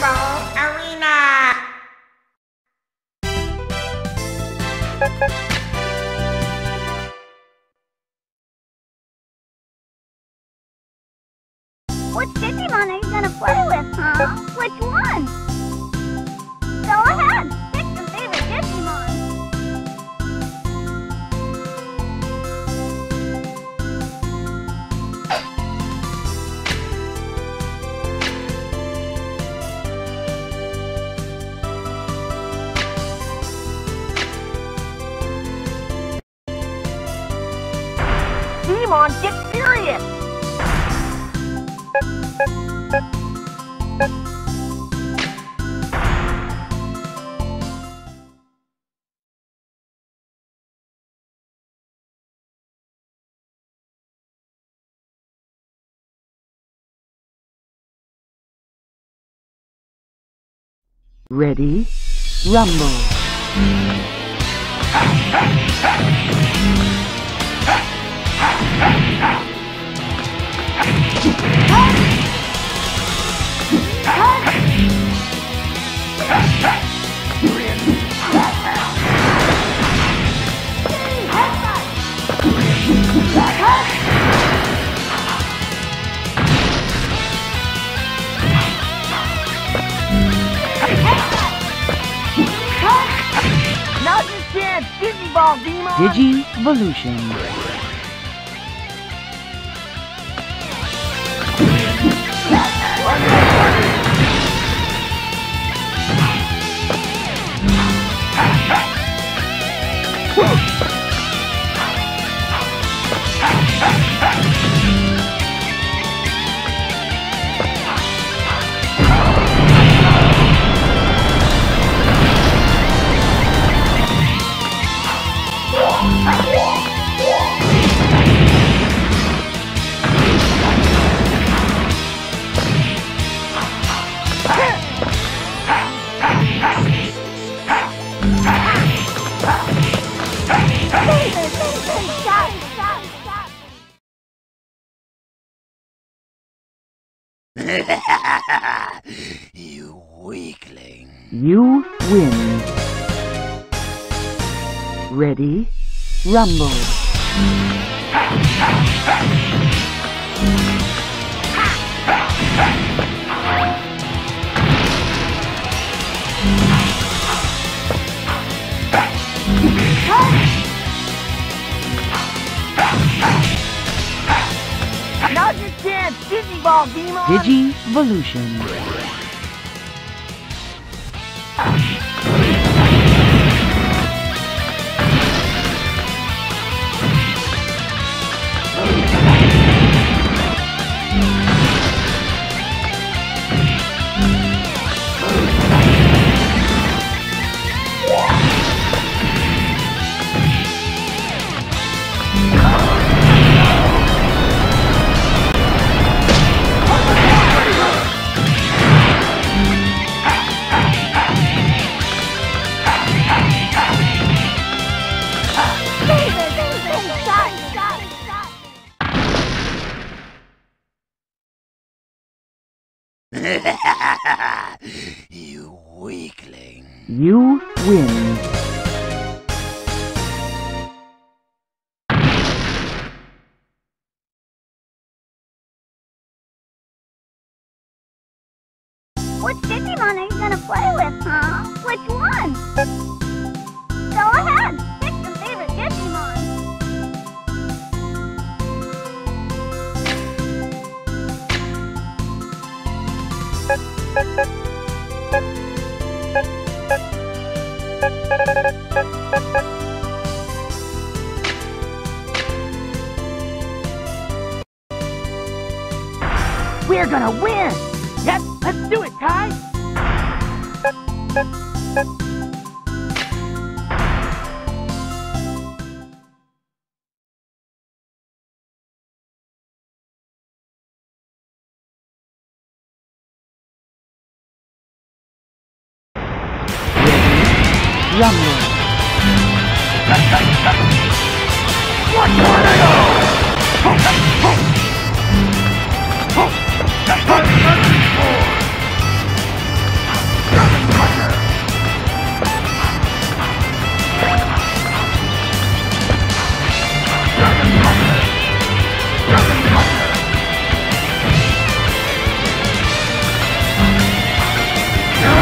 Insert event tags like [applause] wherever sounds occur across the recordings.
Rumble Arena. Ready? Rumble. that Digiball, Demon! Digivolution. One, [laughs] you weakling. You win. Ready? Rumble. Ha, ha, ha. Now's your chance! Digiball, Digimon! Digivolution. You rumbling. One tornado!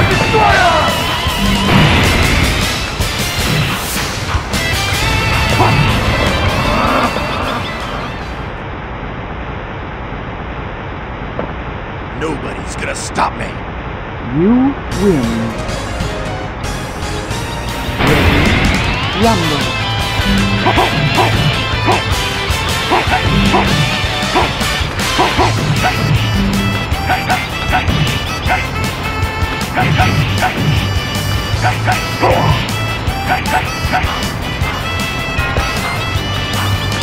Destroyer! stop me. You win. Ready? Rumble.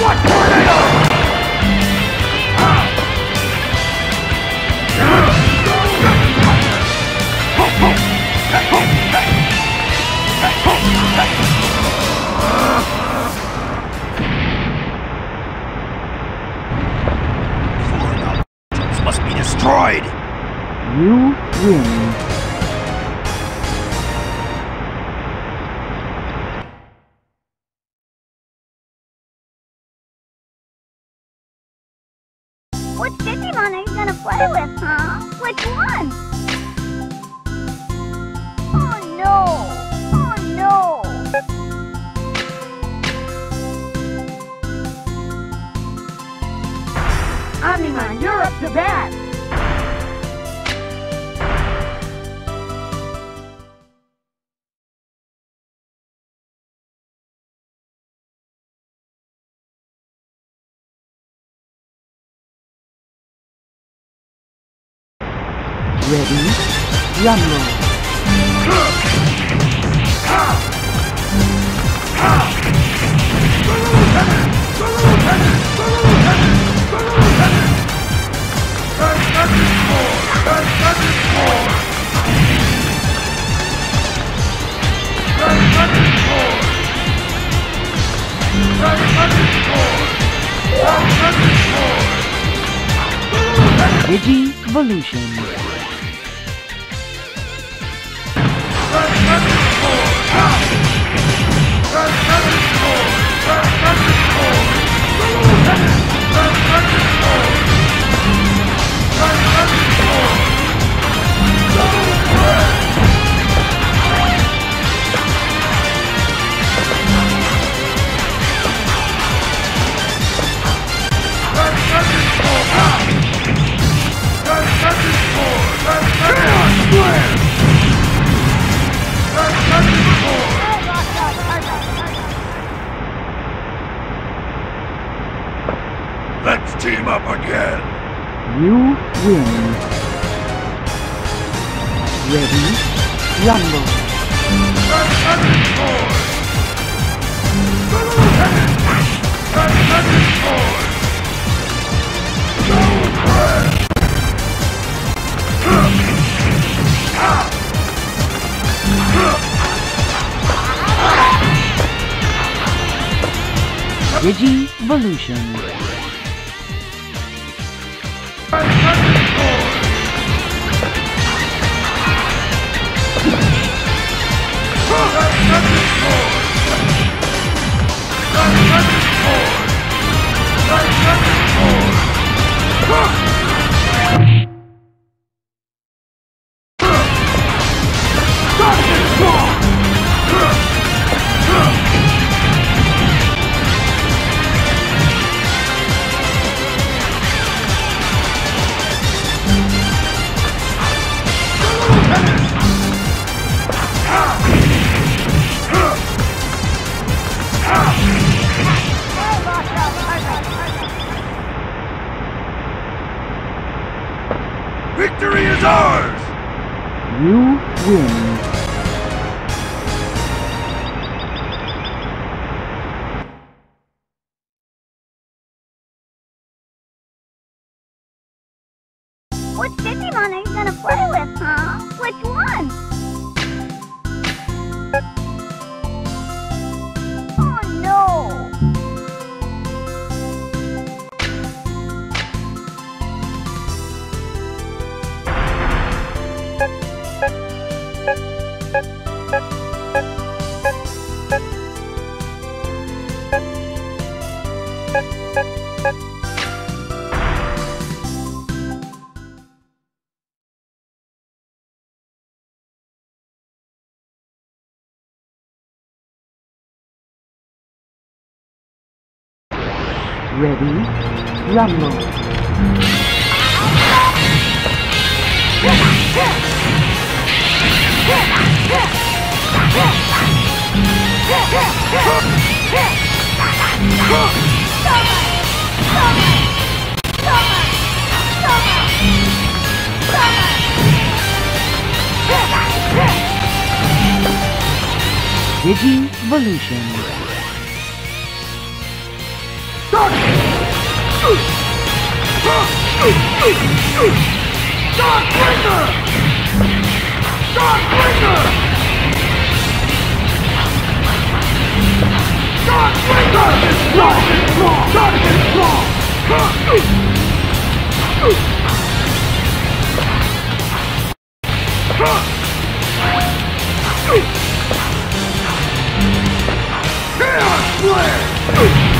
What tornado? destroyed! You win. Ready? Drum. Digi Evolution. soon. Ready? Rumble. Digi Evolution. Shockbringer! Shockbringer! Shockbringer! Shot is strong! Shot is strong! Shot is strong! Chaos Flare!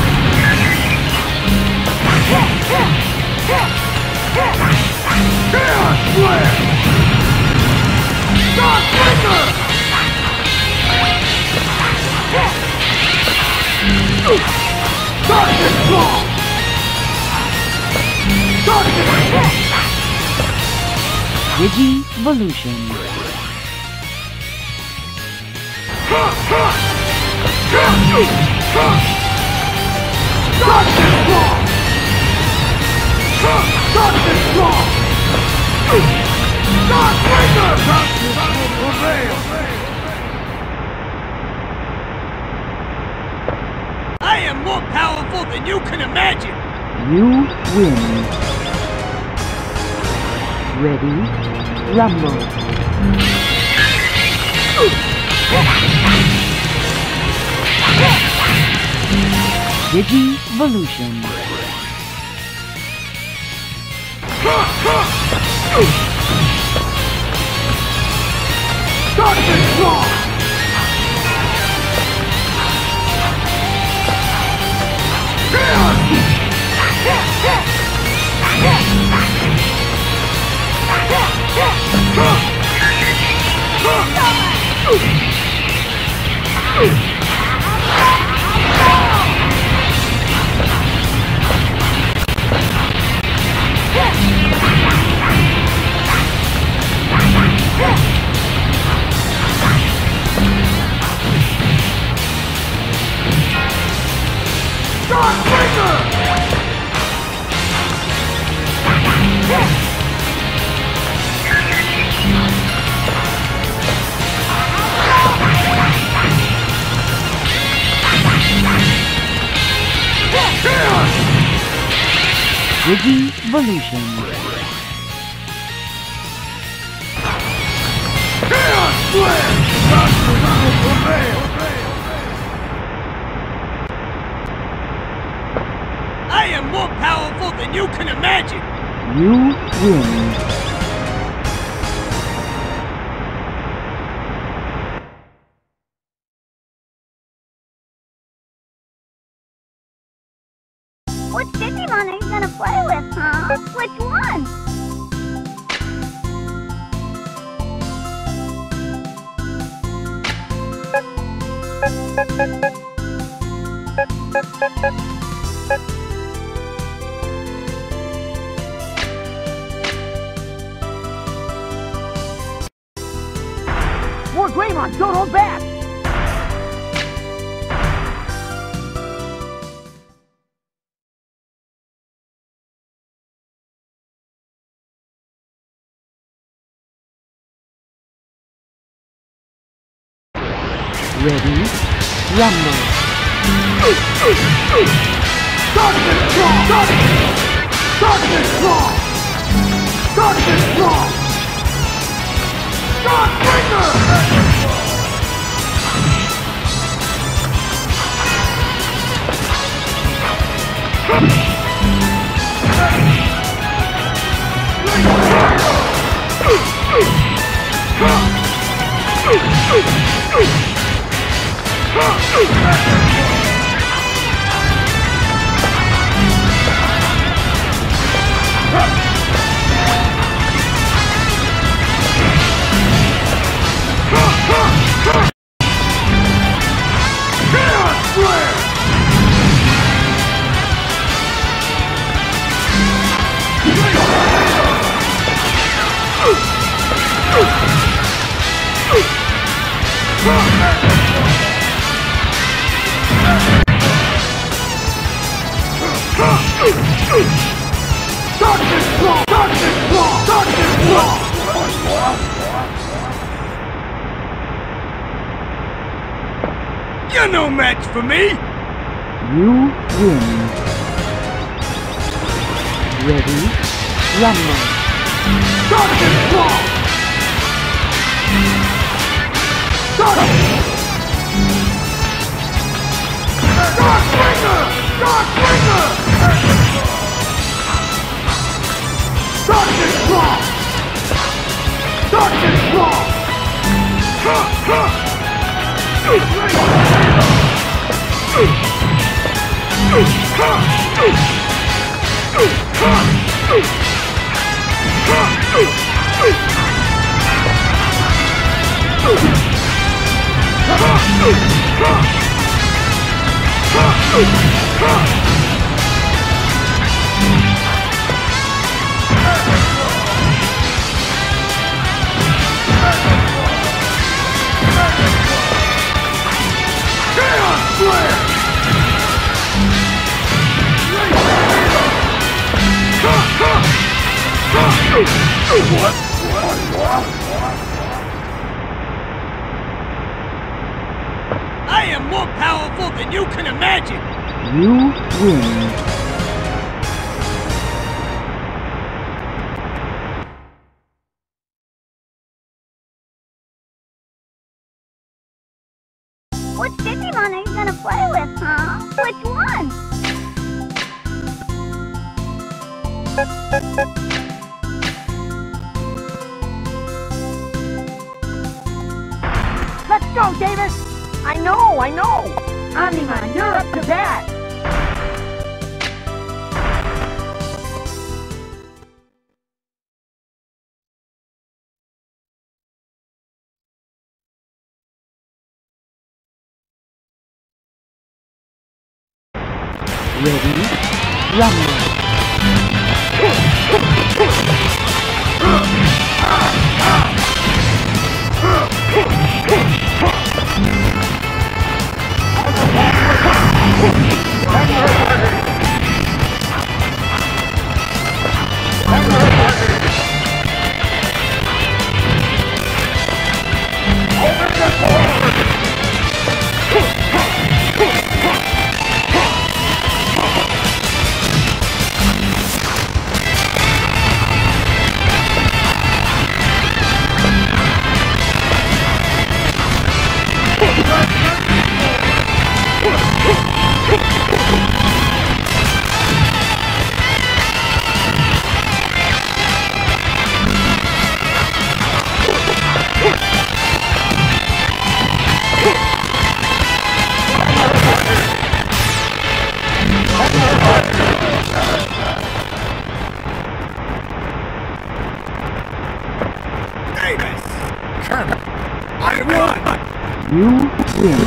Digivolution. Digivolution. I Rumble. Digivolution. Digivolution. Greymon, don't hold back! Ready, rumble! Darkness Claw! Darkness Sonic Claw! Darkness Claw! Sonic Ha! You're no match for me! You win. Ready? Rumble! Darkness claw! Darkness! Dark Dark Darkbringer! Sergeant Claw! Sergeant Claw! Ha! Chaos I am more powerful than you can imagine! You win. Which Digimon are you gonna play with, huh? Which one? Go, Davis! I know, I know! Omni-Man, you're up to bat! Ready? Rumble. You win.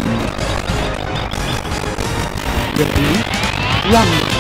Ready? Rumble.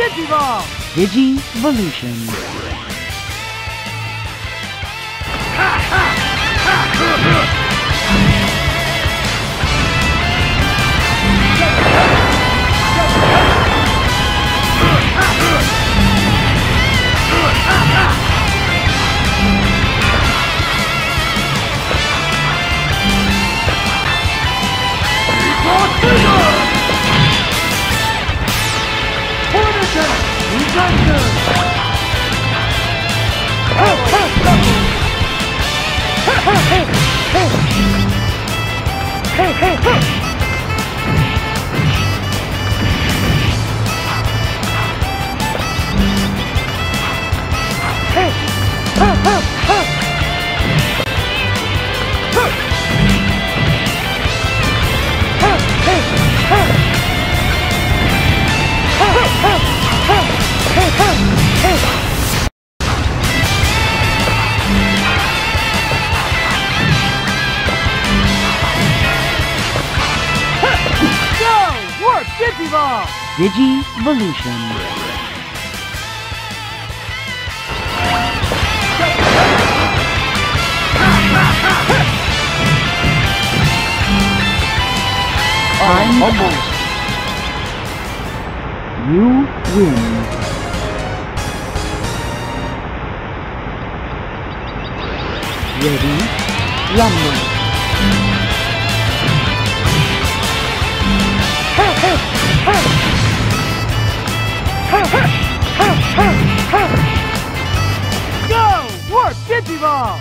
Digivolve! Digivolution. [laughs] Go! Digivolution. Unbalanced. You win. Ready? Rumble. Warp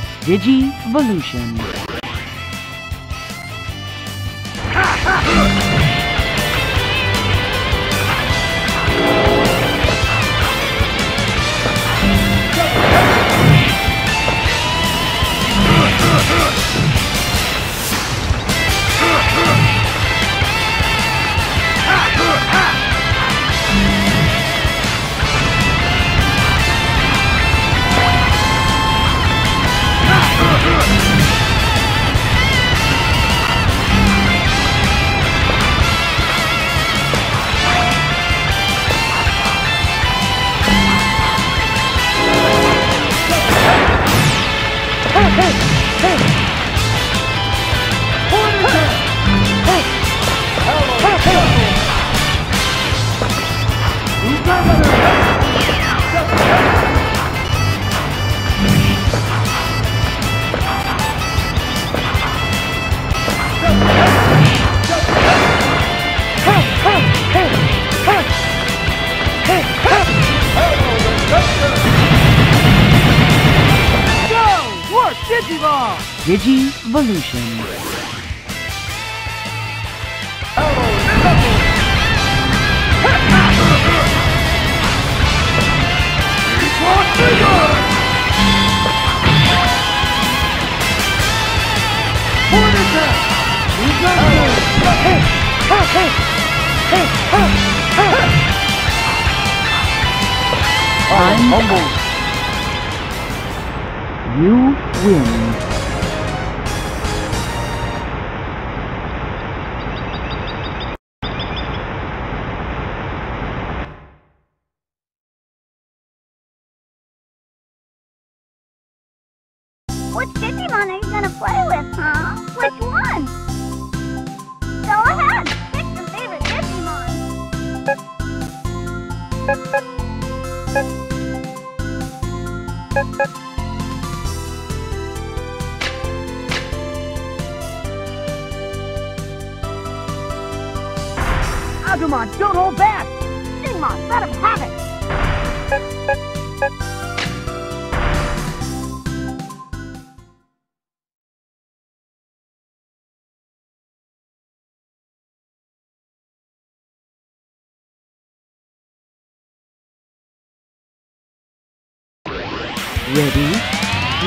Ready?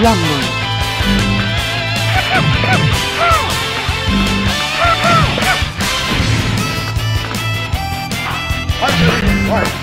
Rumble. Agumon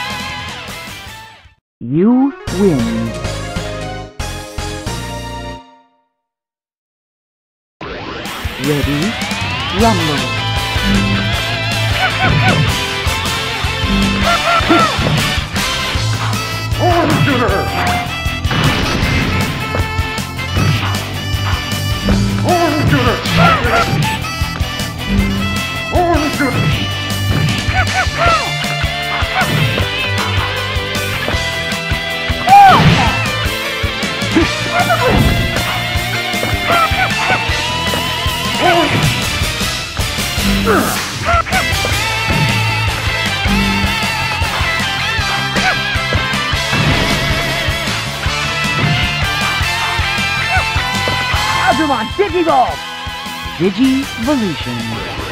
You win. Agumon Digivolve! Digivolution.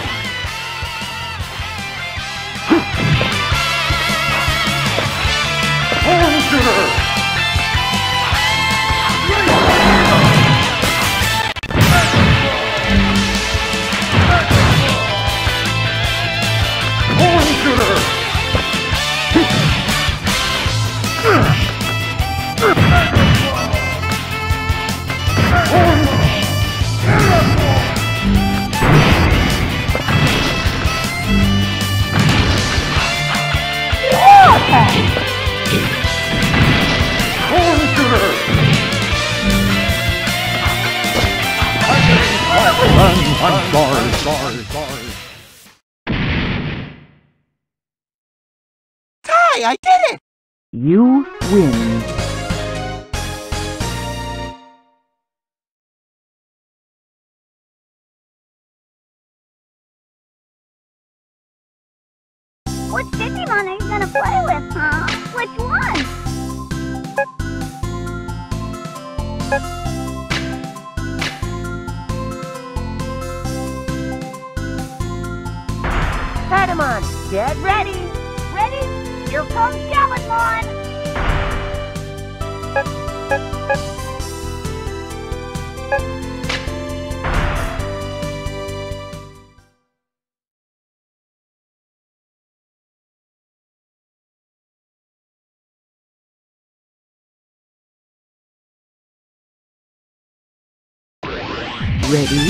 Ready?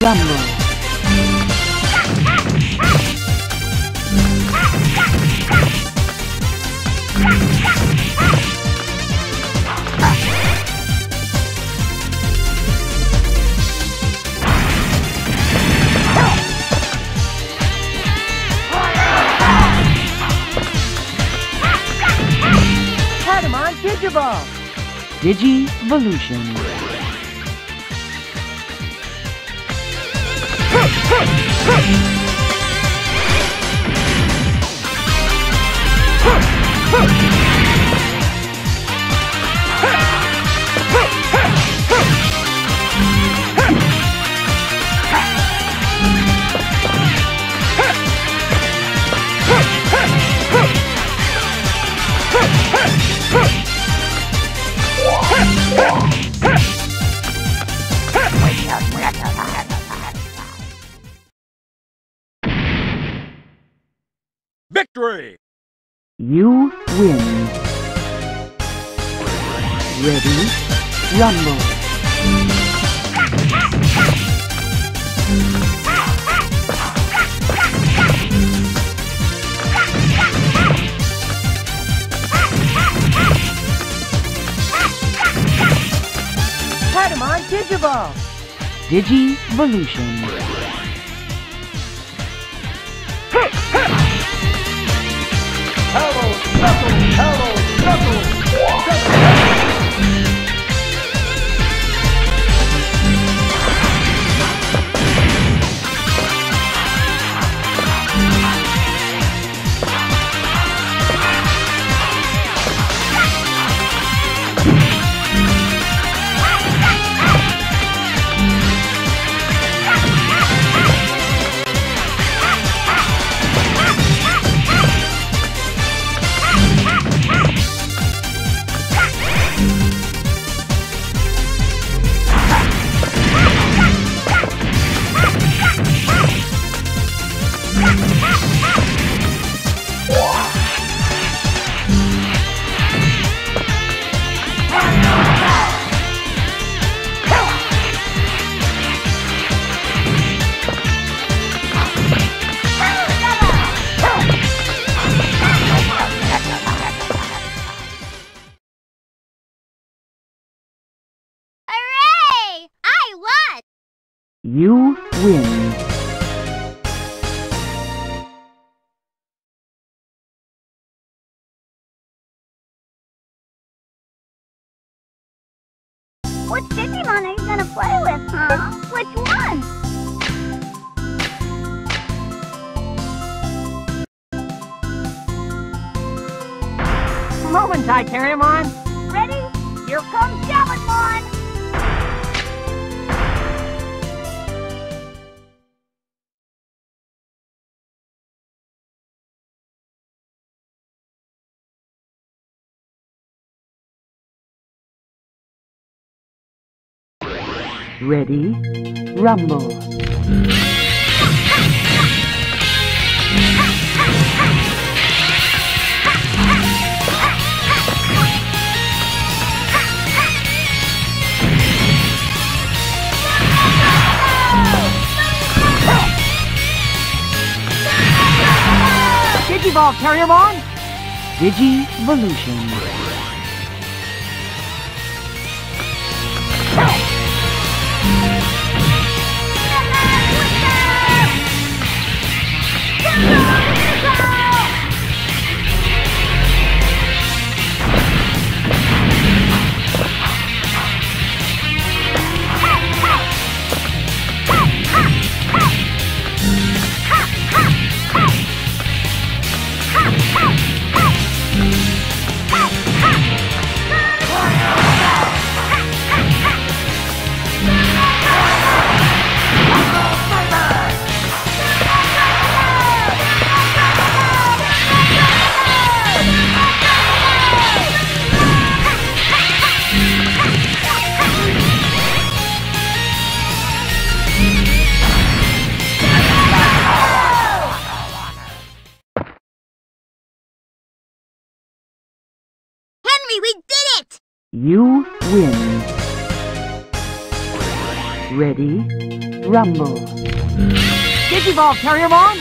Rumble. Patamon Digivolve! Digivolution. Victory! You win. Ready? Rumble. Patamon Digivolve. Digivolution. Hooray! You win. Which Digimon are you gonna play with, huh? Which one? Moment, Titaniumon. Ready? Rumble. Digivolve, Terriermon. Digivolution. Henry, [laughs] You win. Ready? Rumble. Digivolve, Terriermon.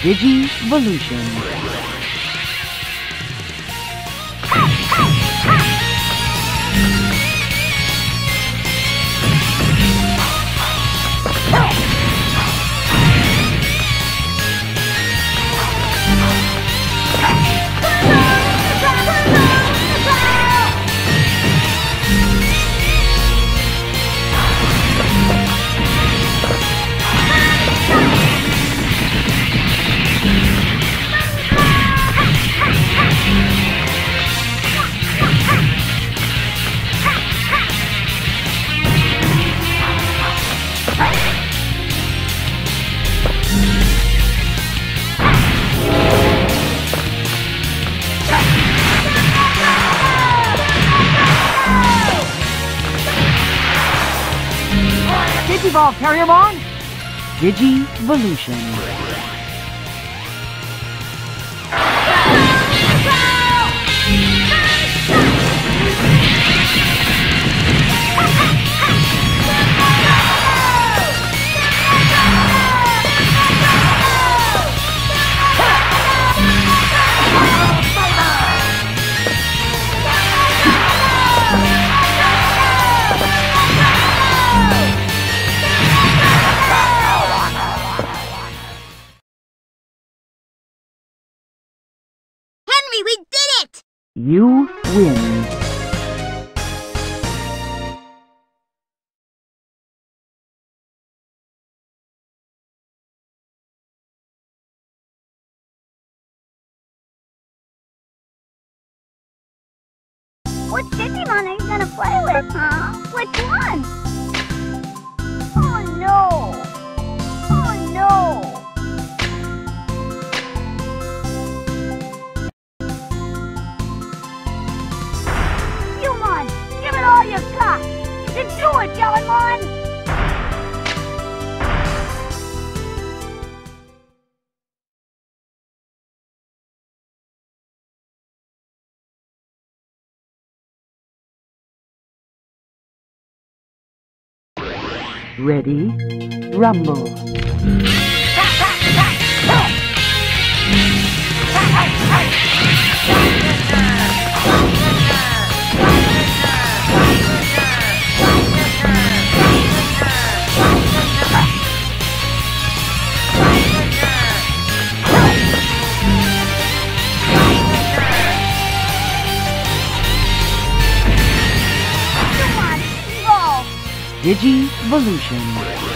Digivolution. Terriermon! Digivolution. Ready? Rumble. Digivolution.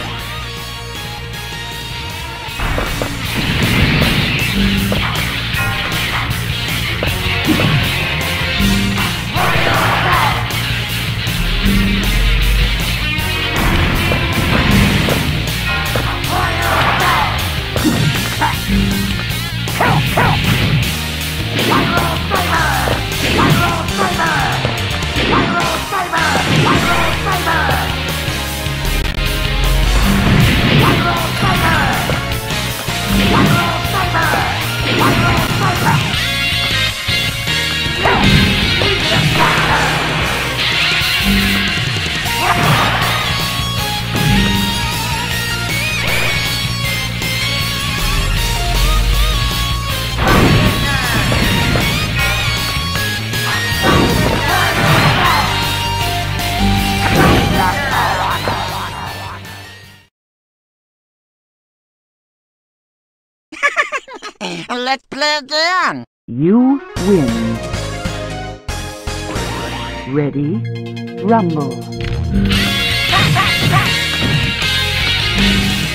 Rumble.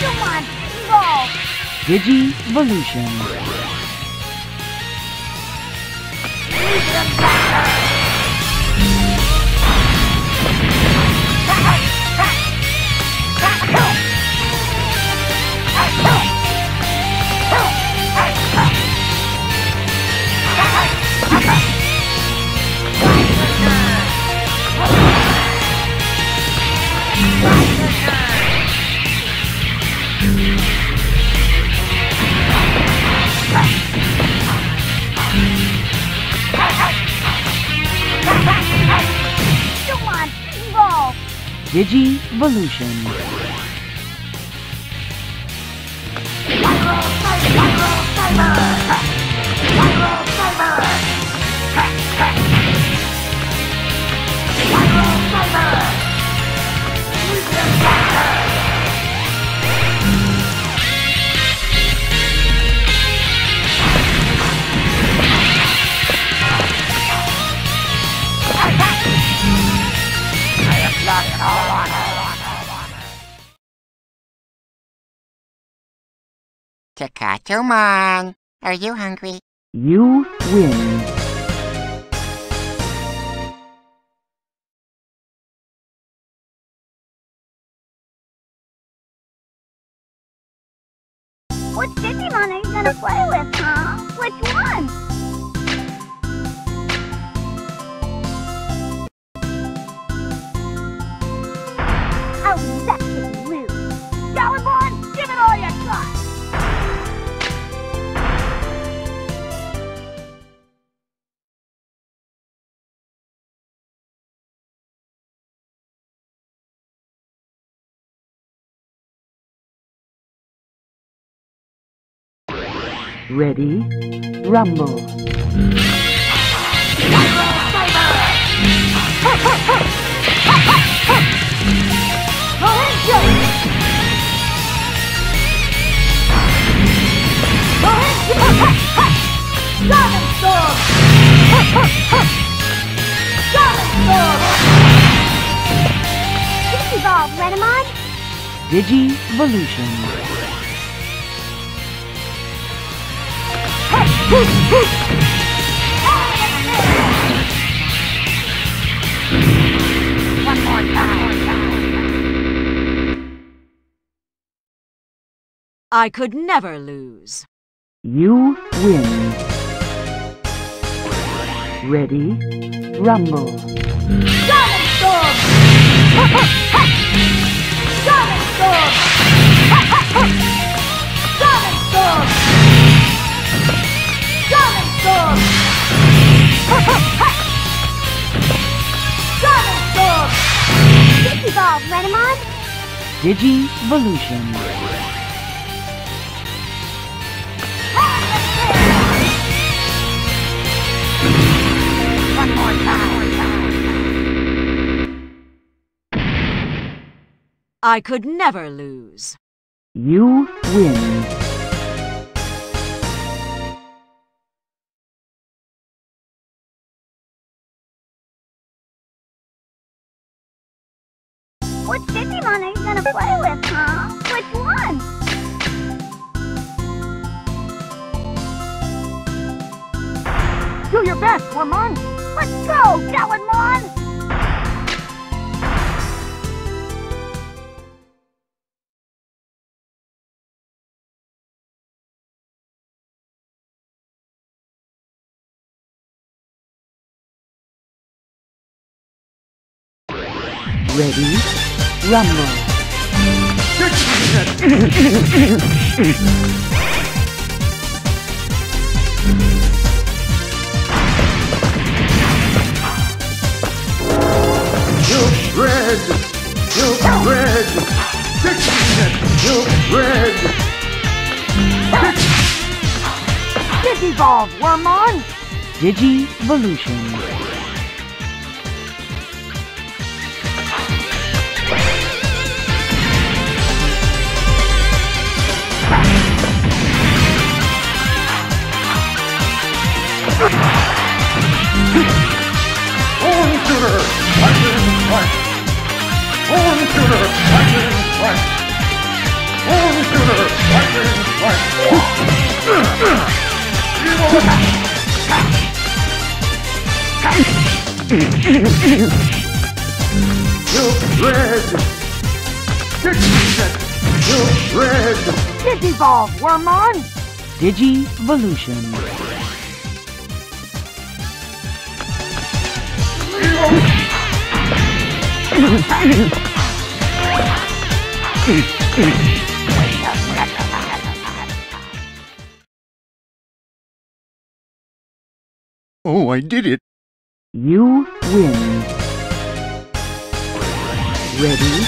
Yumon, evolve! Digivolution. Takatomon, are you hungry? You win. Which Digimon are you gonna play with, huh? Which one? Ready, rumble. Evolve, Renamon! Digivolution. One more time. I could never lose. You win. Ready, rumble. Evolve, [laughs] [laughs] Digivolution. One more time. I could never lose. You win. Ready, rumble. Milk bread! Milk bread! Milk bread! Digivolve, Wormmon! Digivolution. Horn shooter! Lightning strike! Horn shooter! Lightning strike! Horn shooter! Lightning strike! Evil! Milk bread! Milk bread! Digivolve! Digivolution. Oh, I did it! You win. Ready,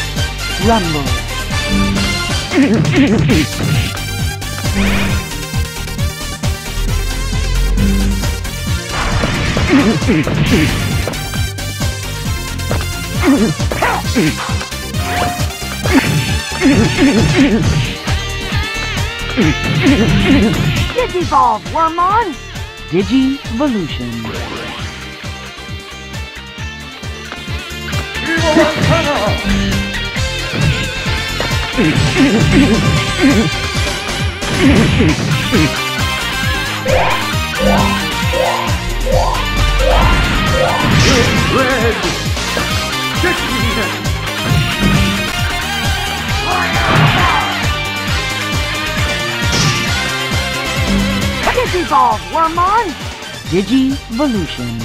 rumble. [laughs] Digivolve, Wormmon! Digivolution. Evil antenna! Milk bread! Chicken! Digivolve, Wormmon! Digivolution.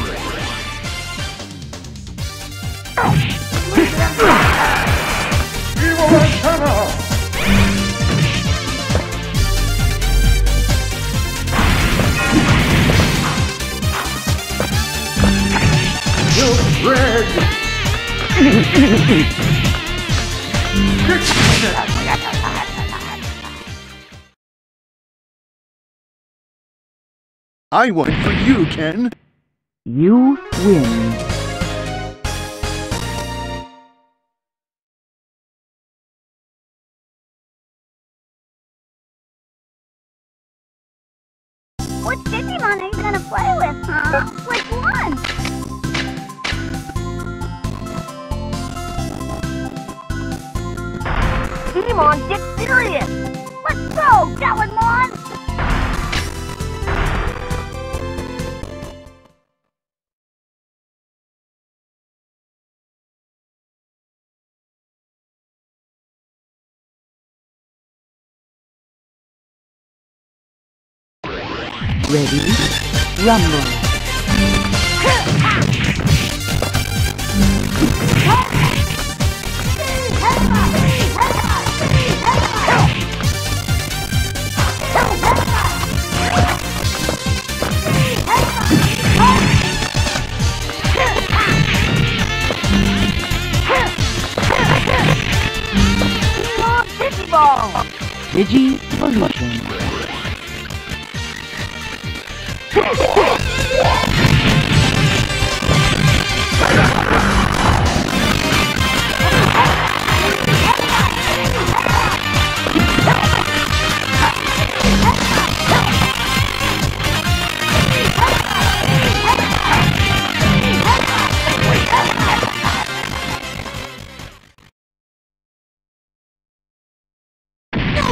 Evil antenna! Milk bread! Chicken! I won for you, Ken. You win. Which Digimon are you gonna play with, huh? Ready? Rumble. Digimon Digiball! Digivolution. No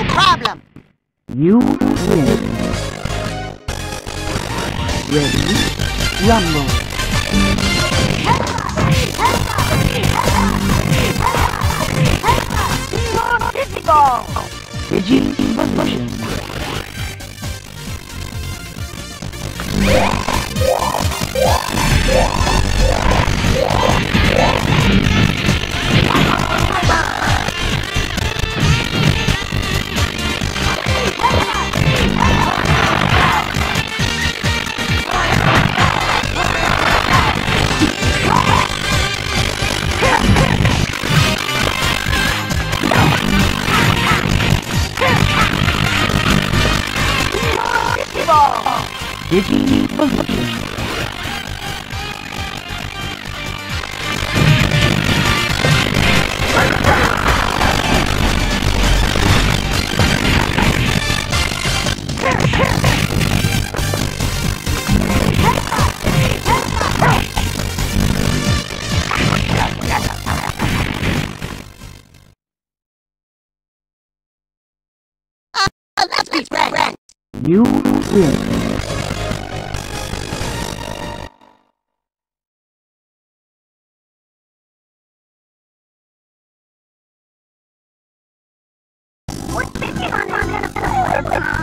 problem. You Rumble. Digimon Digiball! Digivolution. Ha ha ha!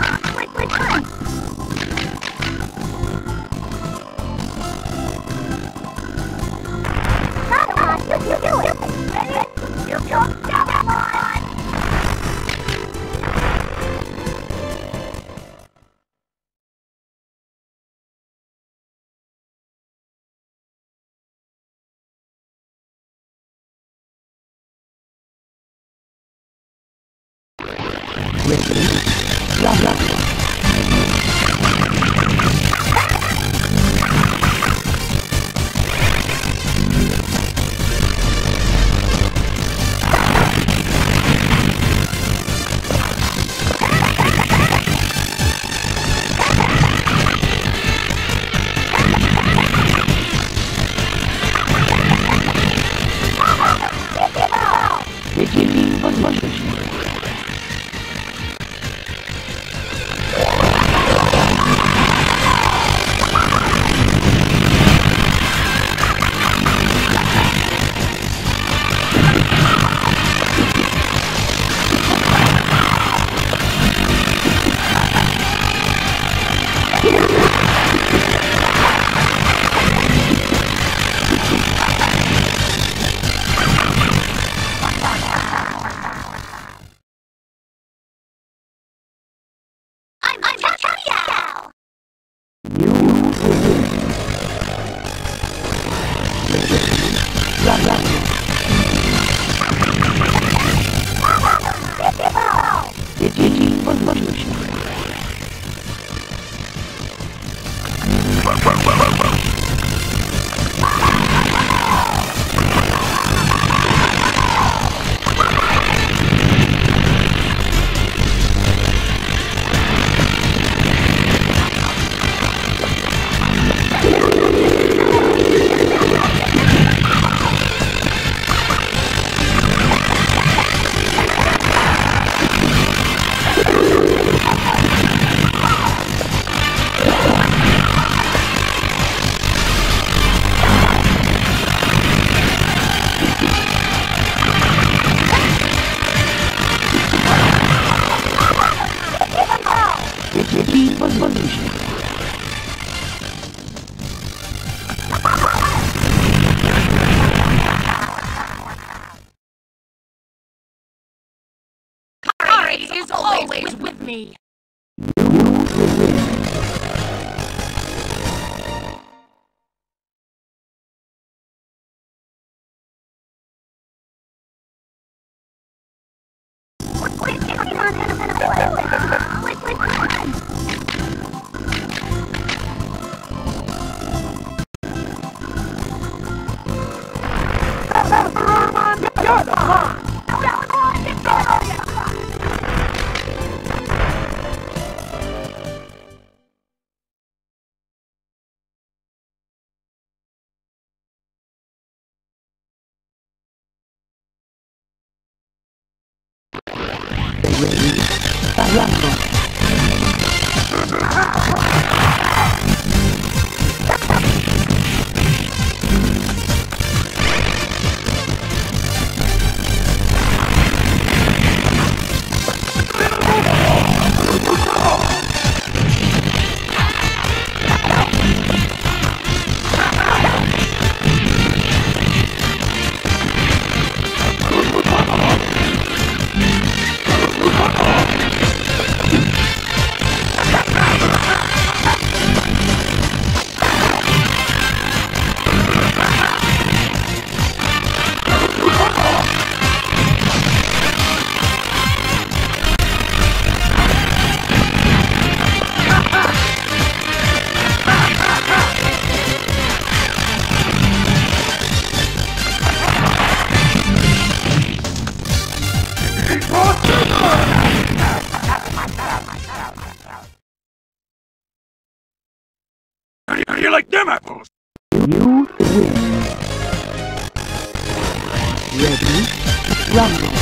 Ready? Rumble.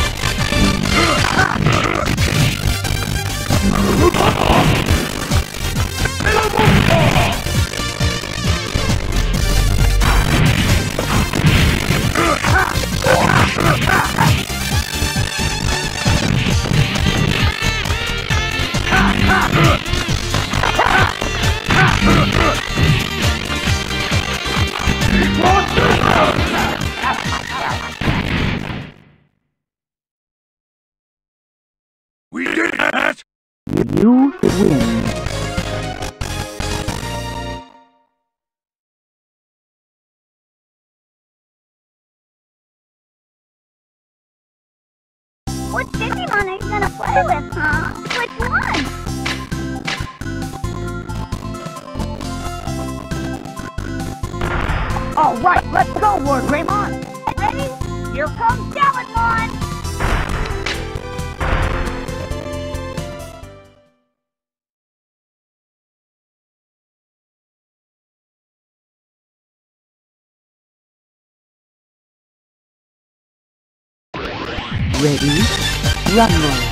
Ready? Rumble.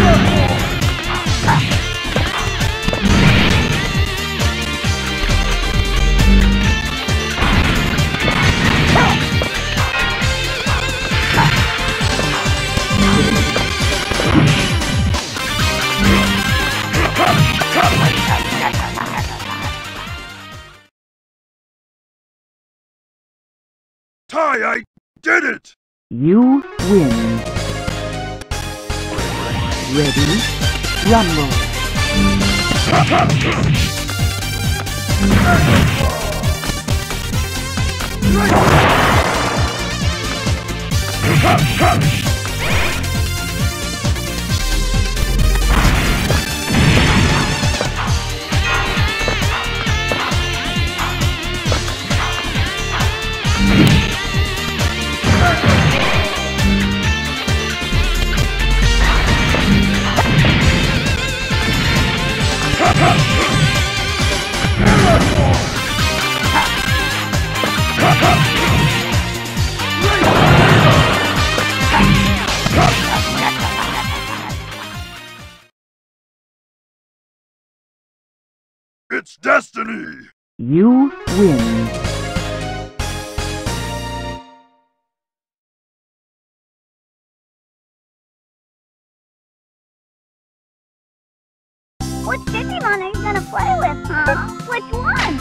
Wow. why I did it! You win. Ready? Rumble. Ha Destiny! You win. Which Digimon are you gonna play with, huh? Which one?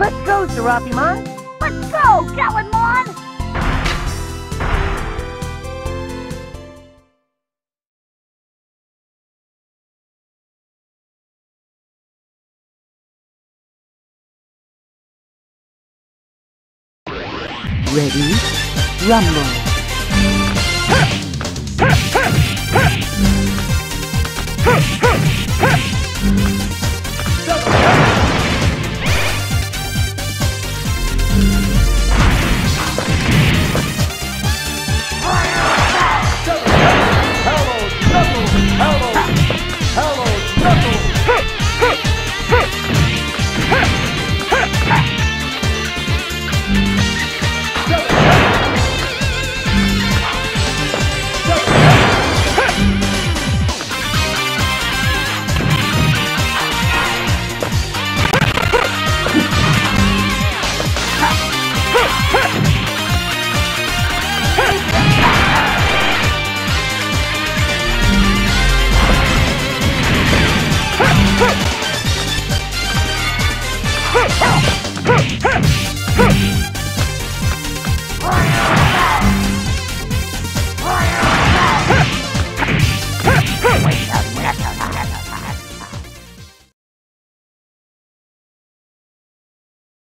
Let's go, Seraphimon! Let's go, Cowardmon! Ready? Rumble.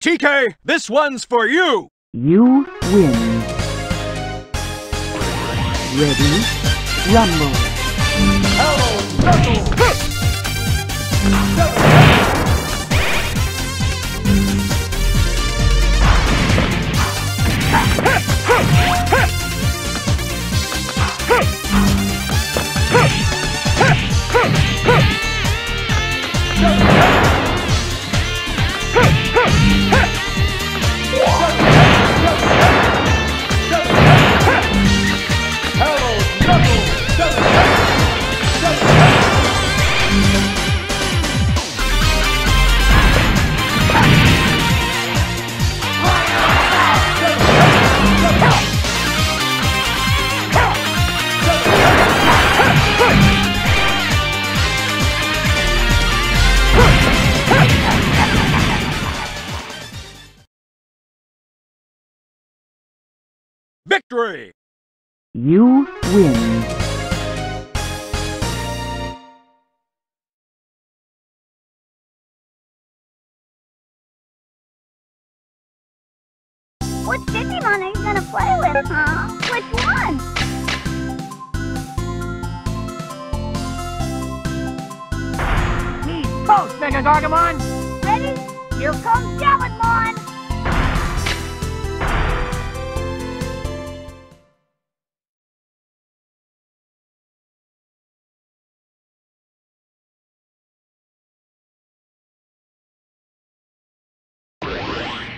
TK, this one's for you! You win. Ready? Rumble. Hello, Knuckles! Hello, Victory! You win. Which Digimon are you gonna play with, huh? Which one? Need post, MegaGargomon. Ready? Here comes Gallimon!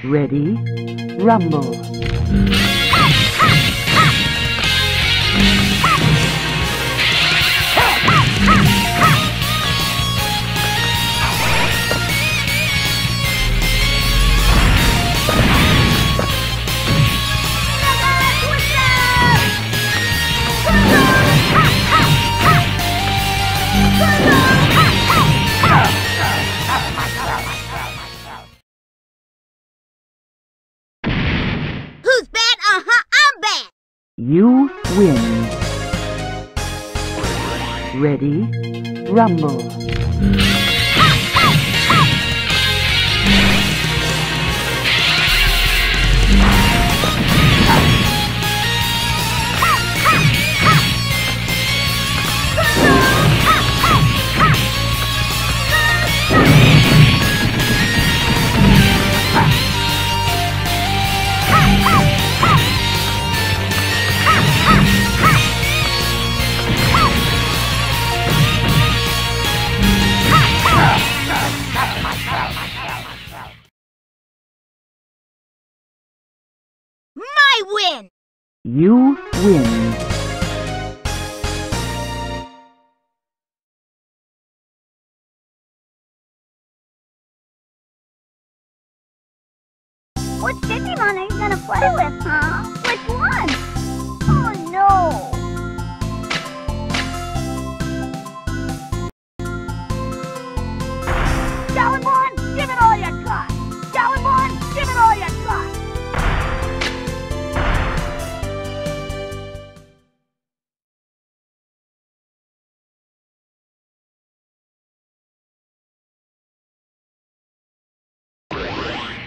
Ready? Rumble. You win. Ready? Rumble. You win.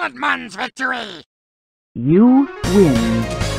Gallantmon's victory! You win.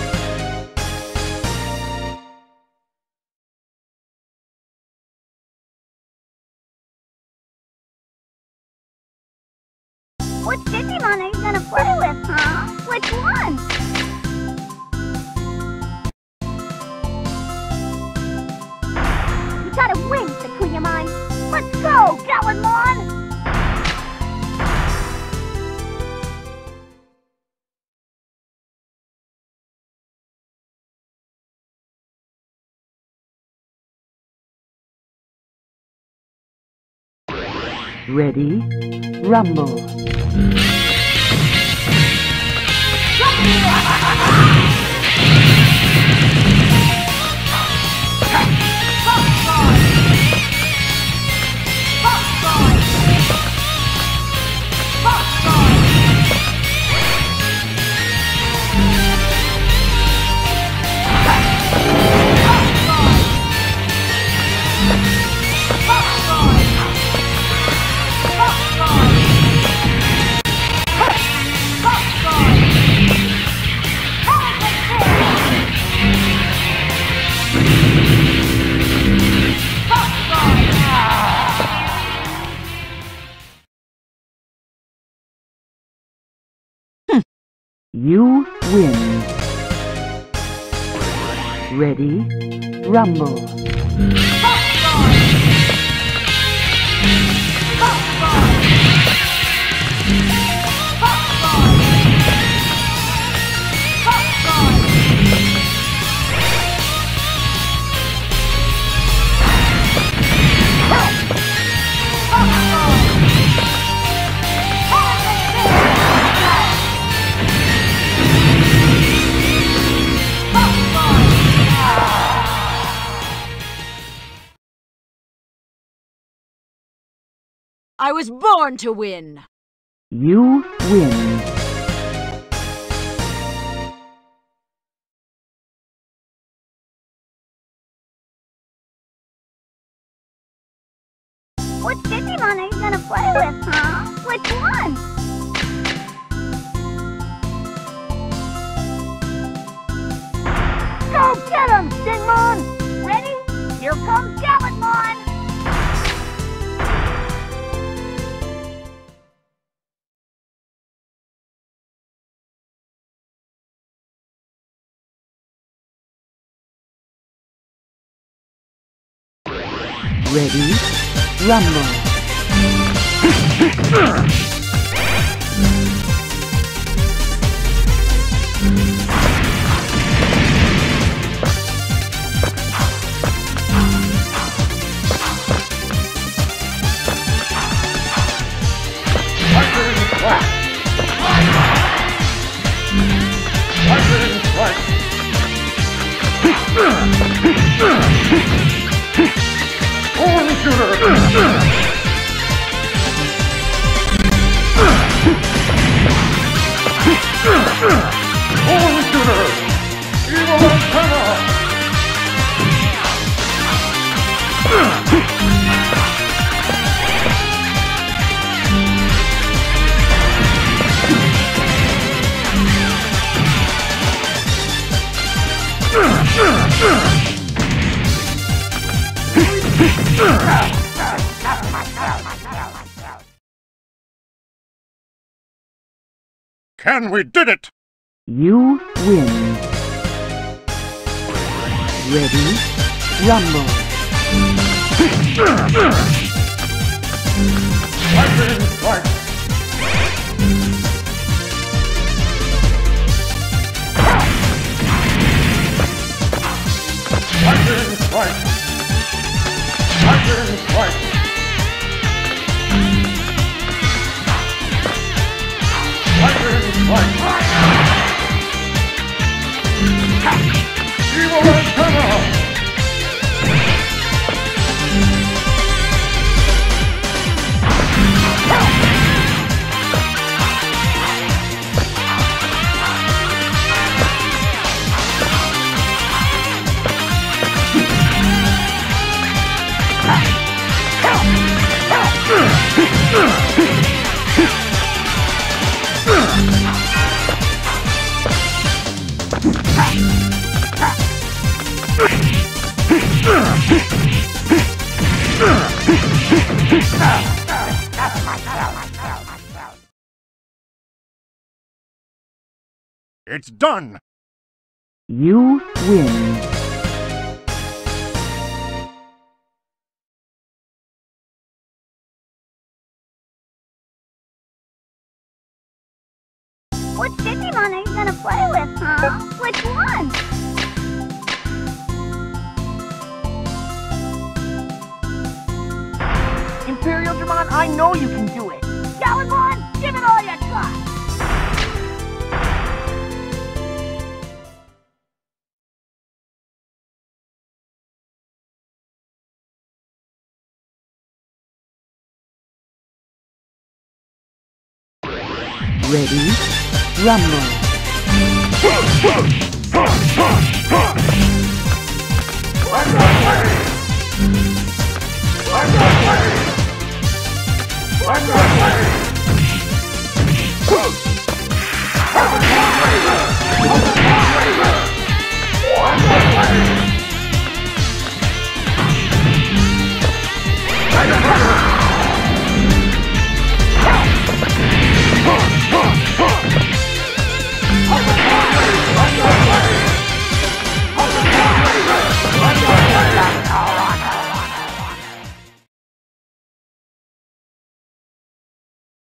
Ready, rumble. You win. Ready, rumble. I was born to win. You win. Ready? Rumble. Thunder Horn shooter. Ken, we did it! You win. Ready? Rumble. Thunder and flash. Thunder and flash. Thunder It's done! You win. I know you can do it. Gallagher, give it all you got. Ready? Rumble. Oh!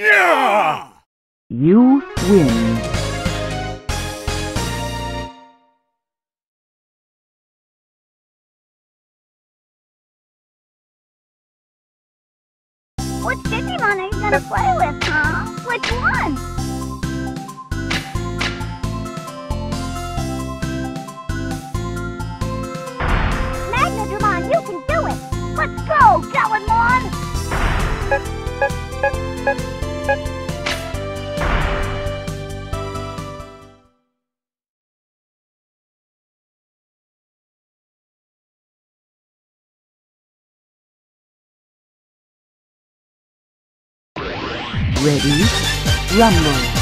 Yeah! You win. Which Digimon are you gonna play with, huh? Which one? You can do it! Let's go, Gallimon! Ready? Rumble.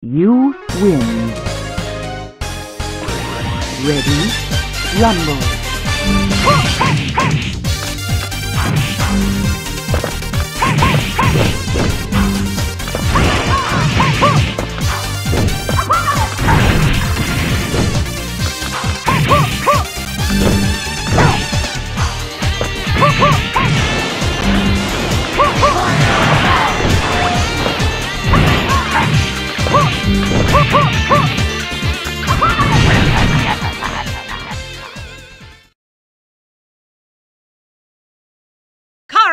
You win. Ready? Rumble.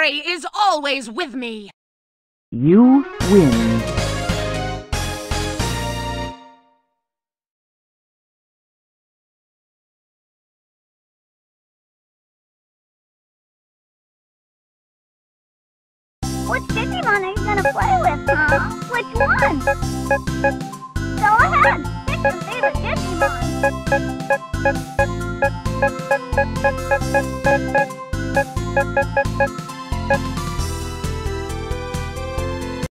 Kari is always with me! You win. Which Digimon are you gonna play with, huh? Which one? Go ahead, pick your favorite Digimon.